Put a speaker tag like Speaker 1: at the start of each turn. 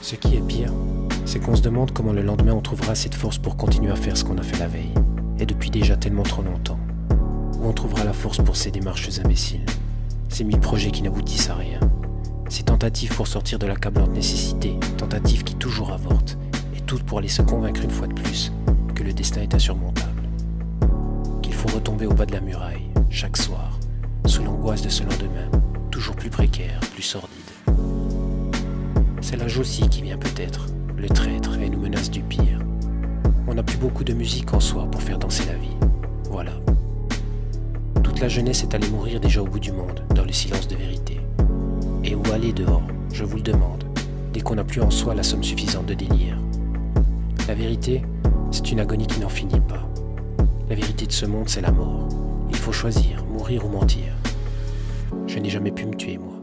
Speaker 1: Ce qui est pire, c'est qu'on se demande comment le lendemain on trouvera cette force pour continuer à faire ce qu'on a fait la veille, et depuis déjà tellement trop longtemps. Où on trouvera la force pour ces démarches imbéciles, ces mille projets qui n'aboutissent à rien, ces tentatives pour sortir de l'accablante nécessité, tentatives qui toujours avortent, et toutes pour aller se convaincre une fois de plus que le destin est insurmontable. Qu'il faut retomber au bas de la muraille, chaque soir, sous l'angoisse de ce lendemain, toujours plus précaire, plus sordide. C'est l'âge aussi qui vient peut-être, le traître, et nous menace du pire. On n'a plus beaucoup de musique en soi pour faire danser la vie. Voilà. Toute la jeunesse est allée mourir déjà au bout du monde, dans le silence de vérité. Et où aller dehors, je vous le demande, dès qu'on n'a plus en soi la somme suffisante de délire. La vérité, c'est une agonie qui n'en finit pas. La vérité de ce monde, c'est la mort. Il faut choisir, mourir ou mentir. Je n'ai jamais pu me tuer, moi.